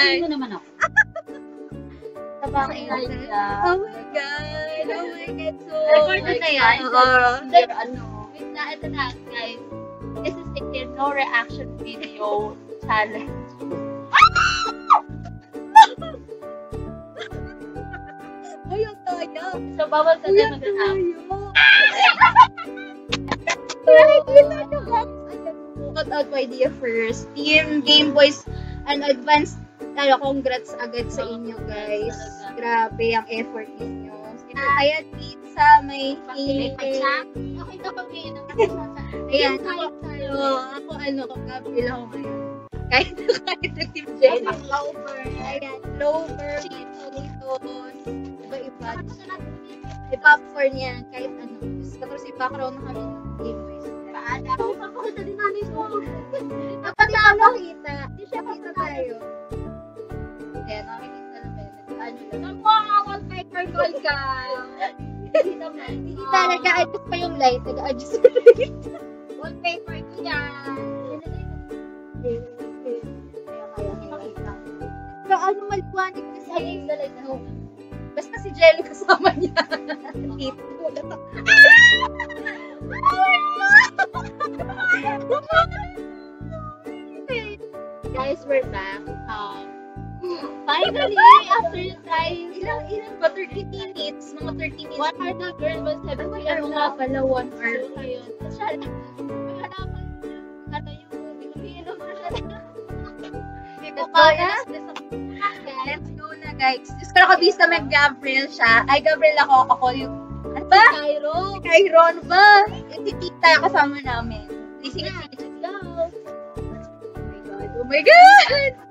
Tingin mo naman ako. Tabang Okay. Oh my God. Oh my God. Oh so, Record na yan. Oo. Uh, ano, wait na, ito na, guys. This is the no reaction video challenge. Ayaw tayo. So, bawal Ayaw din mag-react. Nakikita nyo guys. Ayan po. Cut out my idea first. Team Game Boys and Advanced. Ano, congrats agad sa inyo guys. Grabe ang effort ninyo. Ayan, pizza, may May cake. Okay na inom Ayan, ako, ano, ako ano, Gabriel ako ngayon. Kahit kahit na Team Jen. Clover. Ayan, Clover, Doritos, iba-iba. May popcorn yan, kahit ano. Tapos background na kami ng Game Boys. Paala. Papakita din namin mo. Dapat na makita. Hindi mga wallpaper gold ka. Hindi naman. Hindi kita nag-a-adjust pa yung light. Nag-a-adjust pa yung light. Wallpaper ko yan. Pero ano maliwanag na sa ano. Basta si Jelly kasama niya. Pa. Guys, we're back. Um, finally, after trying Ilang, ilang ba? 30 minutes? Mga 30 minutes. One hour na girl was seven Ano ano nga pala? One hour. Siya, hanapan ano yung inom mo siya. Hindi ko kaya. na. Let's go na, guys. Diyos ko nakabisa may Gabriel siya. Ay, Gabriel ako. Ako yung... Ano ba? Cairo. Kyron ba? Yung si Tita kasama namin. Sige, sige, sige. Let's go. Oh my God!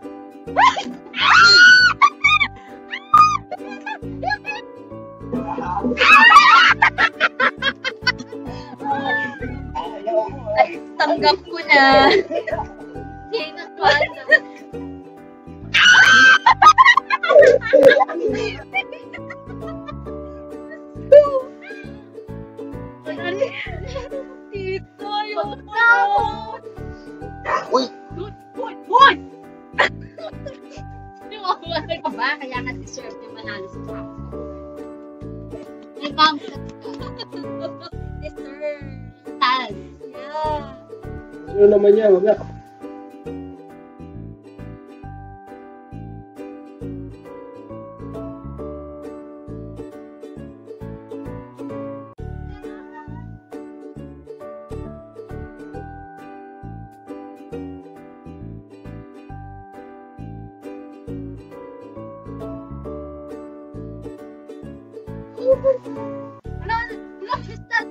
Ay, tanggap ko na. Ko ano? Tito, ayoko ka. Deserve. Tag. Yeah. Ano naman yan? Wala. Ano? Ano? Fistal.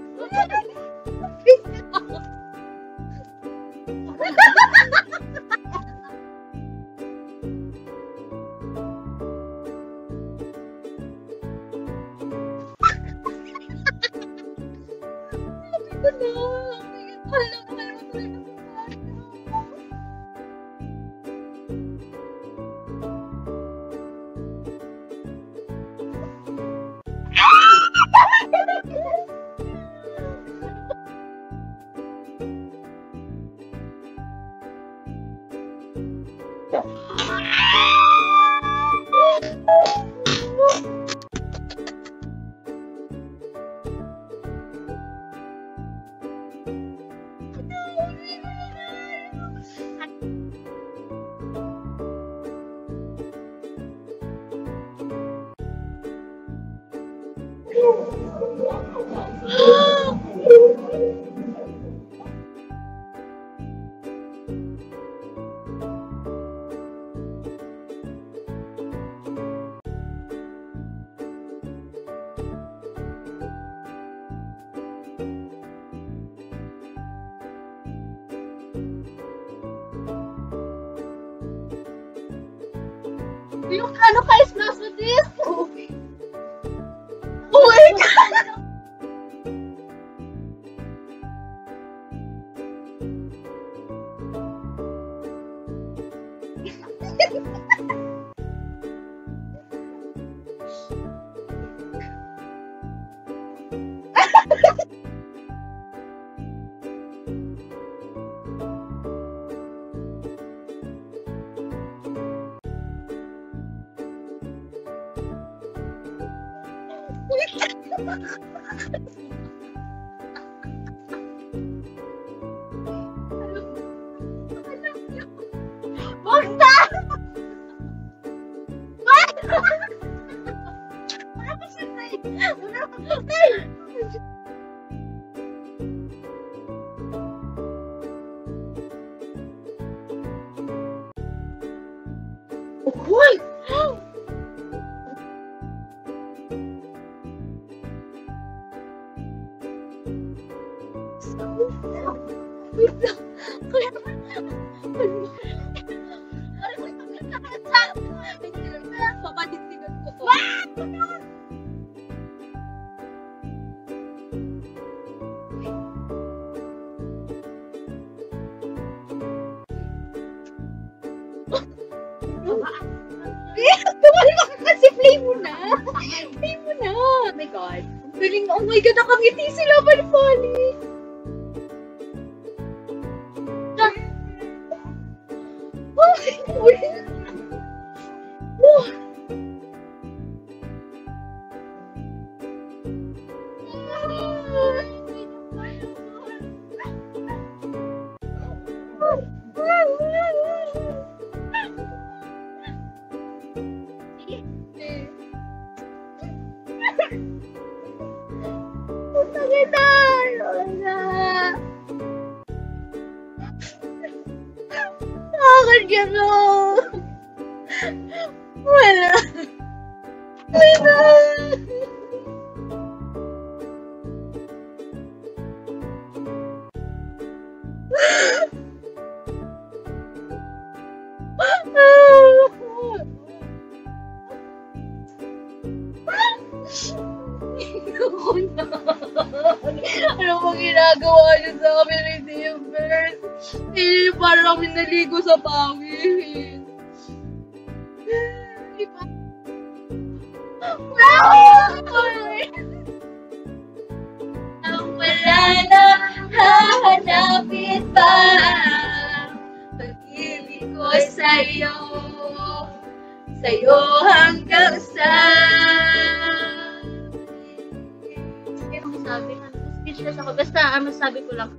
Ito na. Yung ano Nunca, nunca isso mesmo disse. Basta! Basta! Wala pa siya na eh. Wala 그냥. Nakakagano. Wala. Wala. ano bang ginagawa niyo sa amin ni Timber? Eh, parang kami naligo sa pawis. Ang wala na hahanapin pa Pag-ibig ko sa'yo Sa'yo hanggang sa sabi? Speechless ako. Basta, ano sabi ko lang.